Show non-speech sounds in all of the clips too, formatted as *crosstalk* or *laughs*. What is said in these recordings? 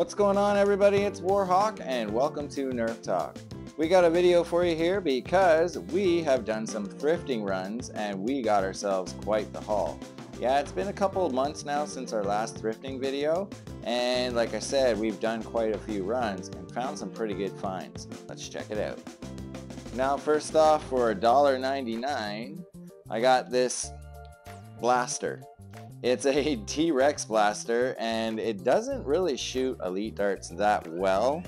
What's going on everybody? It's Warhawk and welcome to Nerf Talk. We got a video for you here because we have done some thrifting runs and we got ourselves quite the haul. Yeah, it's been a couple of months now since our last thrifting video and like I said, we've done quite a few runs and found some pretty good finds. Let's check it out. Now first off for $1.99 I got this blaster. It's a *laughs* T-Rex blaster and it doesn't really shoot elite darts that well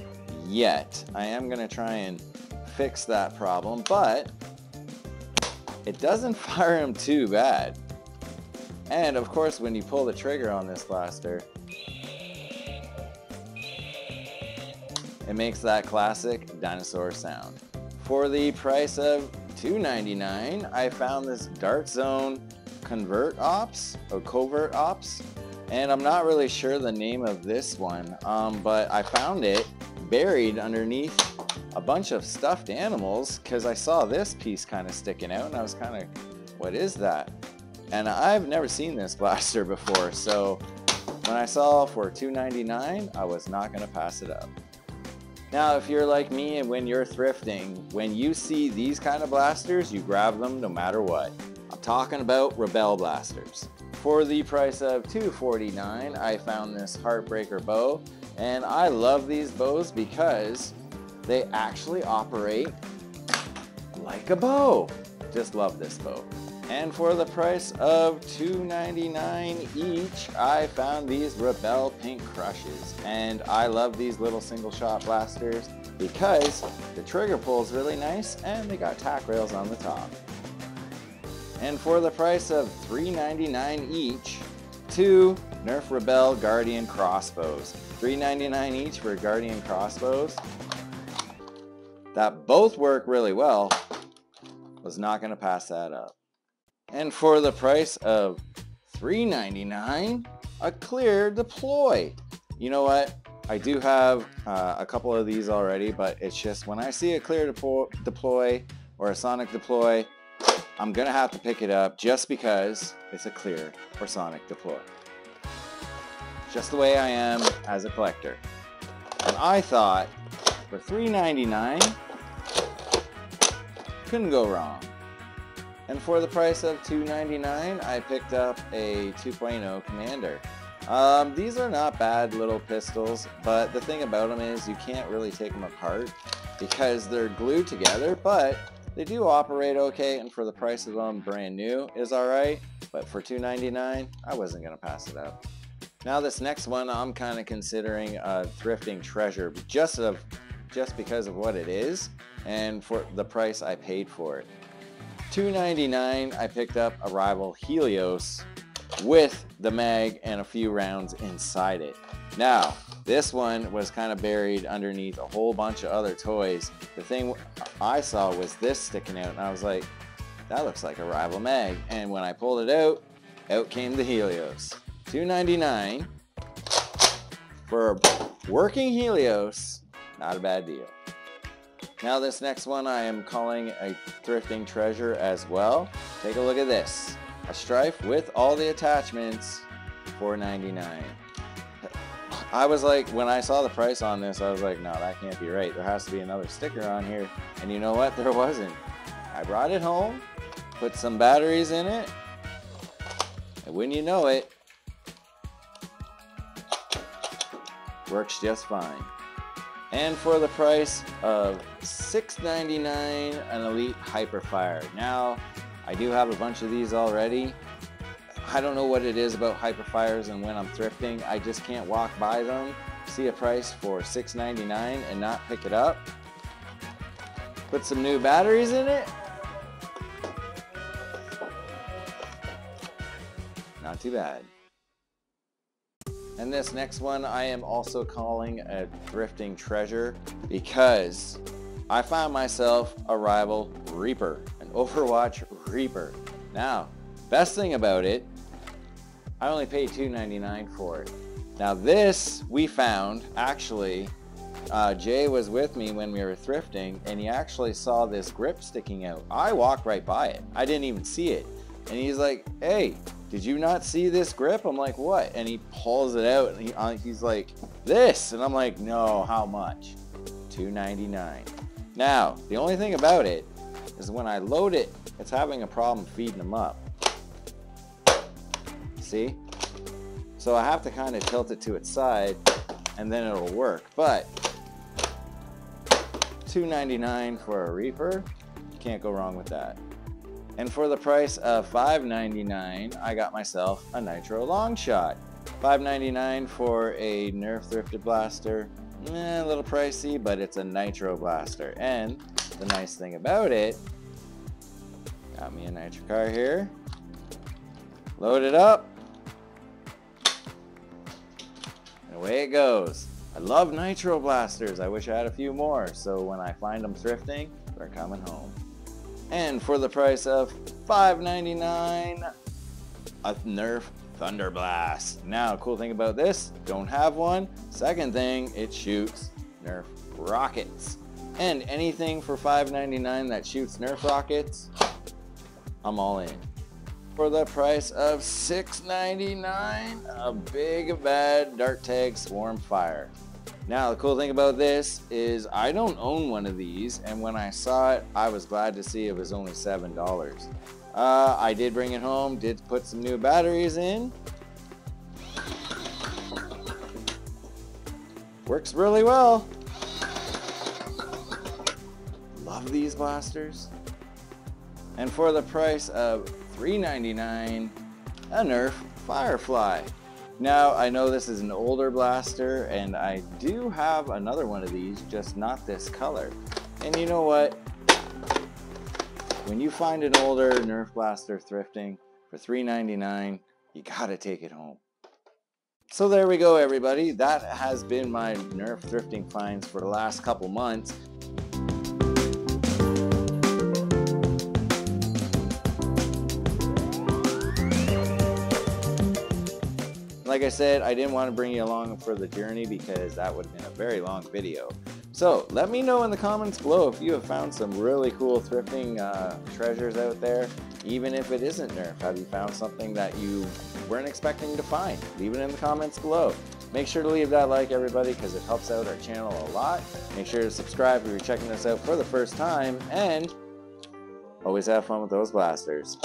yet. I am going to try and fix that problem, but it doesn't *laughs* fire them too bad. And of course when you pull the trigger on this blaster, it makes that classic dinosaur sound. For the price of $2.99, I found this Dart Zone convert ops or covert ops and I'm not really sure the name of this one um, but I found it buried underneath a bunch of stuffed animals because I saw this piece kind of sticking out and I was kind of what is that? And I've never seen this *laughs* blaster before so when I saw for $2.99 I was not going to pass it up. Now if you're like me and when you're thrifting when you see these kind of blasters you grab them no matter what talking about Rebelle Blasters. For the price of 249, I found this Heartbreaker bow, and I love these bows because they actually operate like a bow. Just love this bow. And for the price of $2.99 each, I found these Rebelle Pink Crushes. And I love these little single shot blasters because the trigger pull is really nice and they got tack rails on the top. And for the price of $3.99 each, two Nerf Rebelle Guardian crossbows. $3.99 each for Guardian crossbows. That both work really well. Was not going to pass that up. And for the price of $3.99, a clear deploy. You know what? I do have uh, a couple of these already, but it's just when I see a clear deploy, deploy or a sonic deploy, I'm to have to pick it up just because it's a clear or sonic deploy. Just the way I am as a collector. And I thought for $3.99, couldn't go wrong. And for the price of $2.99, I picked up a 2.0 Commander. Um, these are not bad little pistols, but the thing about them is you can't really take them apart because they're glued together, but they do operate okay, and for the price of them, brand new is alright, but for $2.99, I wasn't to pass it up. Now this next one, I'm kind of considering a thrifting treasure, just of just because of what it is, and for the price I paid for it. $2.99, I picked up a rival Helios with the mag and a few rounds inside it. Now, this one was kind of buried underneath a whole bunch of other toys. The thing I saw was this sticking out, and I was like, that looks like a rival mag. And when I pulled it out, out came the Helios. $2.99 for a working Helios, not a bad deal. Now this next one I am calling a thrifting treasure as well. Take a look at this. A strife with all the attachments, $4.99. I was like, when I saw the price on this, I was like, no, that can't be right. There has to be another sticker on here. And you know what? *laughs* There wasn't. I brought it home, put some batteries in it, and when you know it, works just fine. And for the price of $6.99, an Elite Hyperfire. Now, I do have a bunch of these already. I don't know what it is about Hyperfires and when I'm thrifting. I just can't walk by them, see a price for $6.99 and not pick it up. Put some new batteries in it. Not too bad. And this next one I am also calling a thrifting treasure because I found myself a rival Reaper, an Overwatch Reaper. Now, best thing about it I only paid $2.99 for it. Now this we found actually uh, Jay was with me when we were thrifting and he actually saw this grip sticking out. I walked right by it. I didn't even see it. And he's like, hey, did you not see this grip? I'm like, what? And he pulls it out and he, uh, he's like, this. And I'm like, no, how much? 299. Now, the only thing about it is when I load it, it's having a problem feeding them up. See? So I have to kind of tilt it to its side and then it'll work. But 299 for a Reaper, can't go wrong with that. And for the price of $5.99, I got myself a Nitro Long Shot. $5.99 for a Nerf Thrifted Blaster. Eh, a little pricey, but it's a Nitro Blaster. And the nice thing about it, got me a Nitro car here. Load it up. And away it goes. I love Nitro Blasters. I wish I had a few more. So when I find them thrifting, they're coming home. And for the price of $5.99, a Nerf Thunder Blast. Now, cool thing about this, don't have one. Second thing, it shoots Nerf rockets. And anything for $5.99 that shoots Nerf rockets, I'm all in. For the price of $6.99, a big bad Dart Tag Swarm Fire. Now, the cool thing about this is I don't own one of these, and when I saw it, I was glad to see it was only $7. Uh, I did bring it home, did put some new batteries in. Works really well. Love these blasters. And for the price of $3.99, a Nerf Firefly. Now, I know this is an older blaster, and I do have another one of these, just not this color. And you know what? When you find an older Nerf blaster thrifting for $3.99, you gotta take it home. So there we go, everybody. That has been my Nerf thrifting finds for the last couple months. Like I said, I didn't want to bring you along for the journey because that would have been a very long video. So let me know in the comments below if you have found some really cool thrifting uh, treasures out there, even if it isn't Nerf. Have you found something that you weren't expecting to find? Leave it in the comments below. Make sure to leave that like, everybody, because it helps out our channel a lot. Make sure to subscribe if you're checking this out for the first time, and always have fun with those blasters.